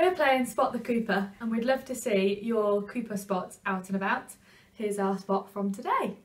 We're playing Spot the Cooper and we'd love to see your Cooper spots out and about. Here's our spot from today.